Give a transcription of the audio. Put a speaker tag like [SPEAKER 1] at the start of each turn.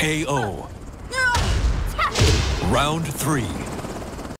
[SPEAKER 1] KO. Round three.